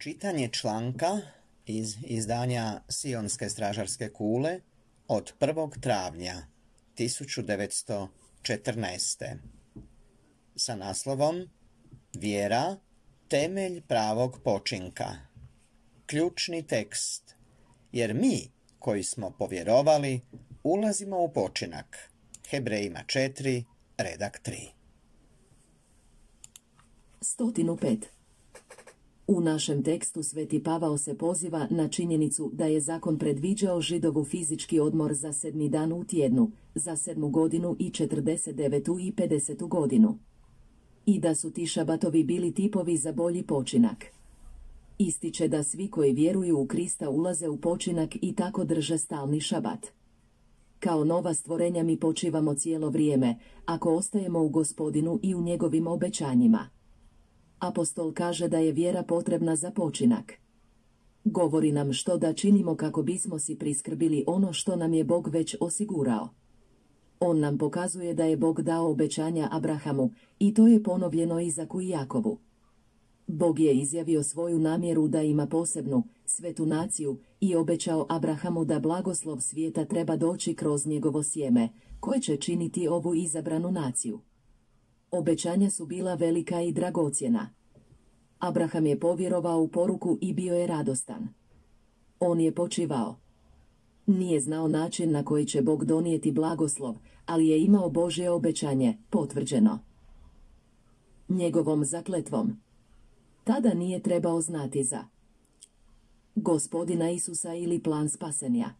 Čitanje članka iz izdanja Sionske stražarske kule od 1. travnja 1914. sa naslovom Vjera, temelj pravog počinka. Ključni tekst. Jer mi, koji smo povjerovali, ulazimo u počinak. Hebrejima 4, redak 3. Stotinu pet. U našem tekstu Sveti Pavao se poziva na činjenicu da je zakon predviđao židovu fizički odmor za sedmi dan u tjednu, za sedmu godinu i 49. i 50. godinu. I da su ti šabatovi bili tipovi za bolji počinak. Ističe da svi koji vjeruju u Krista ulaze u počinak i tako drže stalni šabat. Kao nova stvorenja mi počivamo cijelo vrijeme, ako ostajemo u gospodinu i u njegovim obećanjima. Apostol kaže da je vjera potrebna za počinak. Govori nam što da činimo kako bismo si priskrbili ono što nam je Bog već osigurao. On nam pokazuje da je Bog dao obećanja Abrahamu i to je ponovljeno Izaku i Jakovu. Bog je izjavio svoju namjeru da ima posebnu, svetu naciju i obećao Abrahamu da blagoslov svijeta treba doći kroz njegovo sjeme, koje će činiti ovu izabranu naciju. Obećanja su bila velika i dragocjena. Abraham je povjerovao u poruku i bio je radostan. On je počivao. Nije znao način na koji će Bog donijeti blagoslov, ali je imao Božje obećanje, potvrđeno. Njegovom zakletvom. Tada nije trebao znati za gospodina Isusa ili plan spasenja.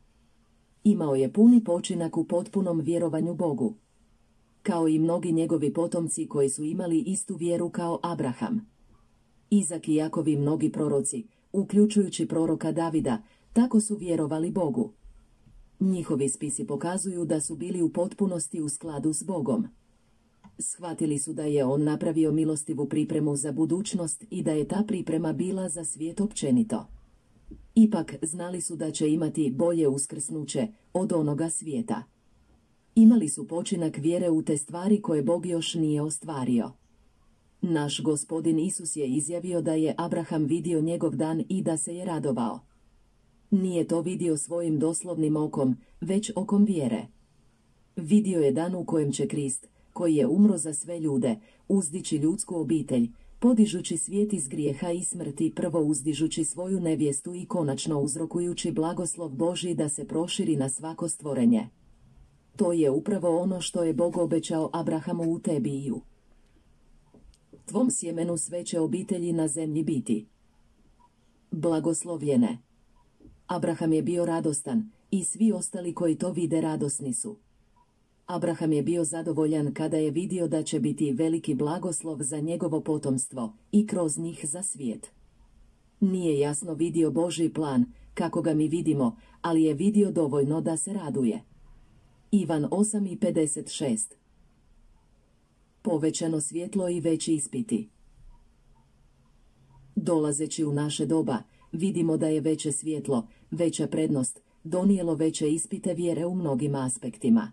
Imao je puni počinak u potpunom vjerovanju Bogu kao i mnogi njegovi potomci koji su imali istu vjeru kao Abraham. Izak i Jakovi mnogi proroci, uključujući proroka Davida, tako su vjerovali Bogu. Njihovi spisi pokazuju da su bili u potpunosti u skladu s Bogom. Shvatili su da je on napravio milostivu pripremu za budućnost i da je ta priprema bila za svijet općenito. Ipak znali su da će imati bolje uskrsnuće od onoga svijeta. Imali su počinak vjere u te stvari koje Bog još nije ostvario. Naš gospodin Isus je izjavio da je Abraham vidio njegov dan i da se je radovao. Nije to vidio svojim doslovnim okom, već okom vjere. Vidio je dan u kojem će Krist, koji je umro za sve ljude, uzdići ljudsku obitelj, podižući svijet iz grijeha i smrti, prvo uzdižući svoju nevjestu i konačno uzrokujući blagoslov Boži da se proširi na svako stvorenje. To je upravo ono što je Bog obećao Abrahamu u Tebiju. Tvom sjemenu sve će obitelji na zemlji biti. Blagoslovljene. Abraham je bio radostan i svi ostali koji to vide radosni su. Abraham je bio zadovoljan kada je vidio da će biti veliki blagoslov za njegovo potomstvo i kroz njih za svijet. Nije jasno vidio Božji plan, kako ga mi vidimo, ali je vidio dovoljno da se raduje. Ivan 8.56 Povećano svjetlo i veći ispiti Dolazeći u naše doba, vidimo da je veće svjetlo, veća prednost, donijelo veće ispite vjere u mnogim aspektima.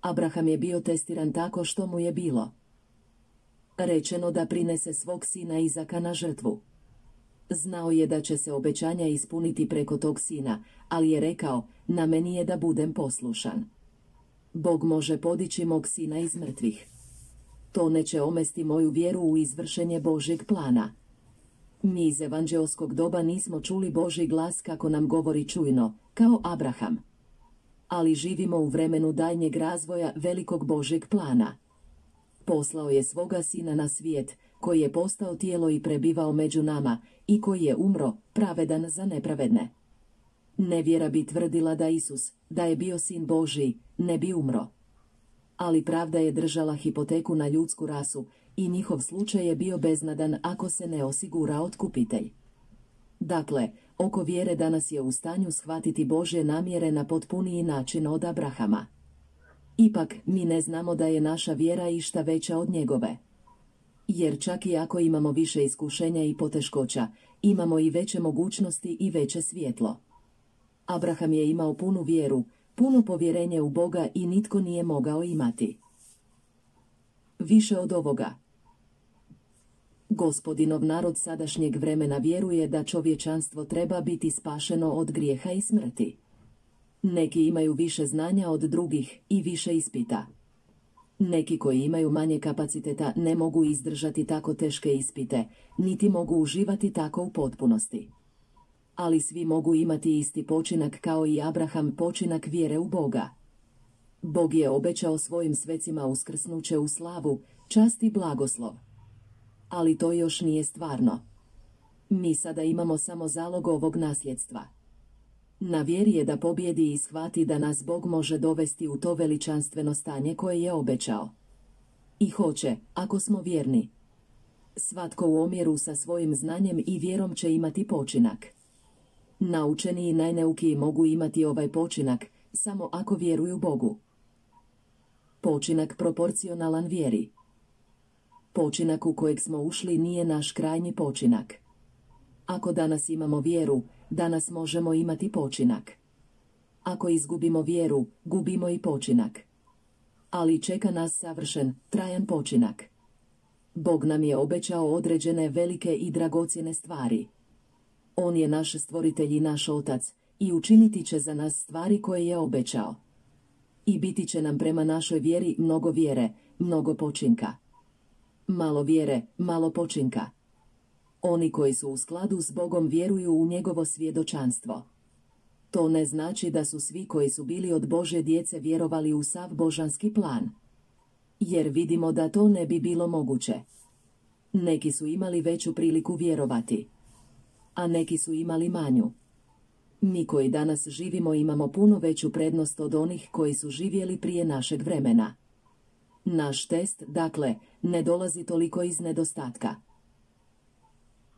Abraham je bio testiran tako što mu je bilo. Rečeno da prinese svog sina Izaka na žrtvu. Znao je da će se obećanja ispuniti preko tog sina, ali je rekao, na meni je da budem poslušan. Bog može podići mog sina iz mrtvih. To neće omesti moju vjeru u izvršenje Božjeg plana. Mi iz evanđeoskog doba nismo čuli Božji glas kako nam govori čujno, kao Abraham. Ali živimo u vremenu daljnjeg razvoja velikog Božjeg plana. Poslao je svoga sina na svijet, koji je postao tijelo i prebivao među nama i koji je umro, pravedan za nepravedne. Nevjera bi tvrdila da Isus, da je bio sin Božiji, ne bi umro. Ali pravda je držala hipoteku na ljudsku rasu i njihov slučaj je bio beznadan ako se ne osigura otkupitelj. Dakle, oko vjere danas je u stanju shvatiti Božje namjere na potpuniji način od Abrahama. Ipak, mi ne znamo da je naša vjera išta veća od njegove. Jer čak i ako imamo više iskušenja i poteškoća, imamo i veće mogućnosti i veće svjetlo. Abraham je imao punu vjeru, puno povjerenje u Boga i nitko nije mogao imati. Više od ovoga. Gospodinov narod sadašnjeg vremena vjeruje da čovječanstvo treba biti spašeno od grijeha i smrti. Neki imaju više znanja od drugih i više ispita. Neki koji imaju manje kapaciteta ne mogu izdržati tako teške ispite, niti mogu uživati tako u potpunosti. Ali svi mogu imati isti počinak kao i Abraham počinak vjere u Boga. Bog je obećao svojim svecima uskrsnuće u slavu, čast i blagoslov. Ali to još nije stvarno. Mi sada imamo samo zalog ovog nasljedstva. Na vjeri je da pobjedi i shvati da nas Bog može dovesti u to veličanstveno stanje koje je obećao. I hoće, ako smo vjerni. Svatko u omjeru sa svojim znanjem i vjerom će imati počinak. Naučeni i najneukiji mogu imati ovaj počinak, samo ako vjeruju Bogu. Počinak proporcionalan vjeri. Počinak u kojeg smo ušli nije naš krajnji počinak. Ako danas imamo vjeru, danas možemo imati počinak. Ako izgubimo vjeru, gubimo i počinak. Ali čeka nas savršen, trajan počinak. Bog nam je obećao određene velike i dragocjene stvari. On je naš stvoritelj i naš otac i učiniti će za nas stvari koje je obećao. I biti će nam prema našoj vjeri mnogo vjere, mnogo počinka. Malo vjere, malo počinka. Oni koji su u skladu s Bogom vjeruju u njegovo svjedočanstvo. To ne znači da su svi koji su bili od Bože djece vjerovali u sav božanski plan. Jer vidimo da to ne bi bilo moguće. Neki su imali veću priliku vjerovati. A neki su imali manju. Mi koji danas živimo imamo puno veću prednost od onih koji su živjeli prije našeg vremena. Naš test, dakle, ne dolazi toliko iz nedostatka.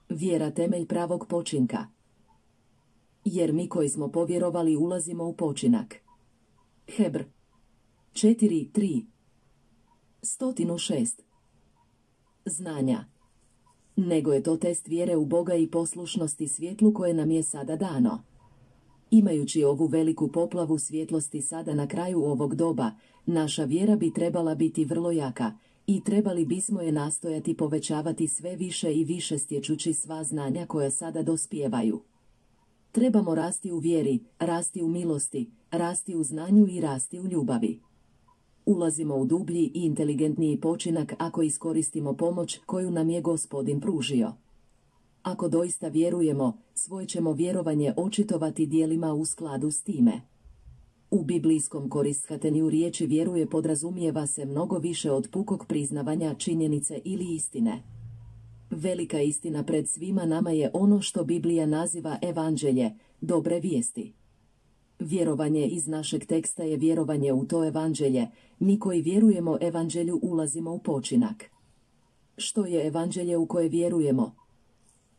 Vjera temelj pravog počinka. Jer mi koji smo povjerovali ulazimo u počinak. Hebr 4.3 Stotinu šest Znanja Nego je to test vjere u Boga i poslušnosti svjetlu koje nam je sada dano. Imajući ovu veliku poplavu svjetlosti sada na kraju ovog doba, naša vjera bi trebala biti vrlo jaka, i trebali bismo je nastojati povećavati sve više i više stječući sva znanja koja sada dospijevaju. Trebamo rasti u vjeri, rasti u milosti, rasti u znanju i rasti u ljubavi. Ulazimo u dublji i inteligentniji počinak ako iskoristimo pomoć koju nam je gospodin pružio. Ako doista vjerujemo, svoje ćemo vjerovanje očitovati dijelima u skladu s time. U biblijskom koristhatenju riječi vjeruje podrazumijeva se mnogo više od pukog priznavanja činjenice ili istine. Velika istina pred svima nama je ono što Biblija naziva evanđelje, dobre vijesti. Vjerovanje iz našeg teksta je vjerovanje u to evanđelje, mi koji vjerujemo evanđelju ulazimo u počinak. Što je evanđelje u koje vjerujemo?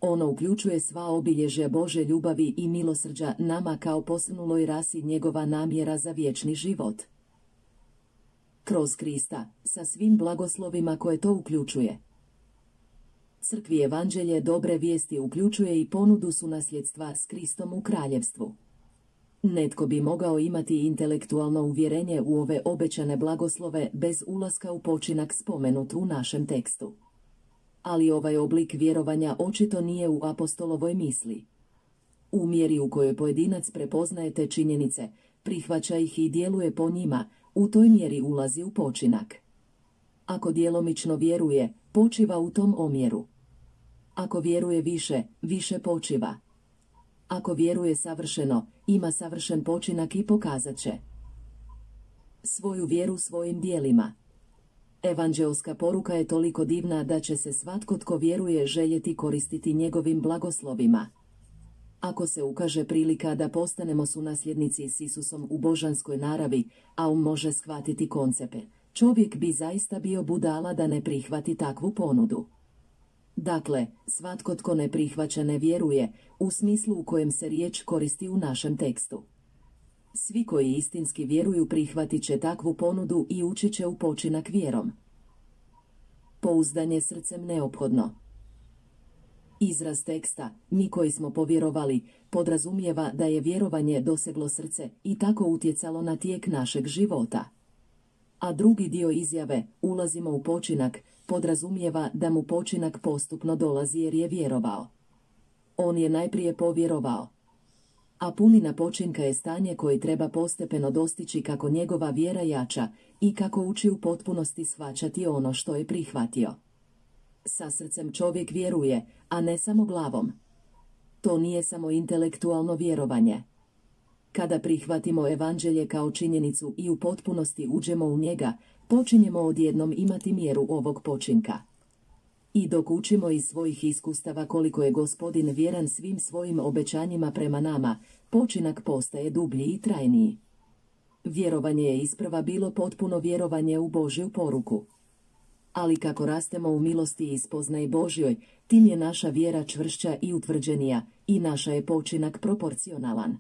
Ono uključuje sva obilježja Bože ljubavi i milosrđa nama kao posnuloj rasi njegova namjera za vječni život. Kroz Krista, sa svim blagoslovima koje to uključuje. Crkvi evanđelje dobre vijesti uključuje i ponudu su nasljedstva s Kristom u kraljevstvu. Netko bi mogao imati intelektualno uvjerenje u ove obećane blagoslove bez ulaska u počinak spomenut u našem tekstu ali ovaj oblik vjerovanja očito nije u apostolovoj misli. U mjeri u kojoj pojedinac prepoznaje te činjenice, prihvaća ih i djeluje po njima, u toj mjeri ulazi u počinak. Ako djelomično vjeruje, počiva u tom omjeru. Ako vjeruje više, više počiva. Ako vjeruje savršeno, ima savršen počinak i pokazat će svoju vjeru svojim dijelima. Evanđelska poruka je toliko divna da će se svatko tko vjeruje željeti koristiti njegovim blagoslovima. Ako se ukaže prilika da postanemo sunasljednici s Isusom u božanskoj naravi, a um može shvatiti koncepe, čovjek bi zaista bio budala da ne prihvati takvu ponudu. Dakle, svatko tko ne prihvaća ne vjeruje, u smislu u kojem se riječ koristi u našem tekstu. Svi koji istinski vjeruju prihvatit će takvu ponudu i ući će u počinak vjerom. Pouzdanje srcem neophodno. Izraz teksta, mi koji smo povjerovali, podrazumijeva da je vjerovanje doseglo srce i tako utjecalo na tijek našeg života. A drugi dio izjave, ulazimo u počinak, podrazumijeva da mu počinak postupno dolazi jer je vjerovao. On je najprije povjerovao. A punina počinka je stanje koji treba postepeno dostići kako njegova vjera jača i kako uči u potpunosti shvaćati ono što je prihvatio. Sa srcem čovjek vjeruje, a ne samo glavom. To nije samo intelektualno vjerovanje. Kada prihvatimo evanđelje kao činjenicu i u potpunosti uđemo u njega, počinjemo odjednom imati mjeru ovog počinka. I dok učimo iz svojih iskustava koliko je gospodin vjeran svim svojim obećanjima prema nama, počinak postaje dublji i trajniji. Vjerovanje je isprva bilo potpuno vjerovanje u Božju poruku. Ali kako rastemo u milosti i spoznaj Božjoj, tim je naša vjera čvršća i utvrđenija i naša je počinak proporcionalan.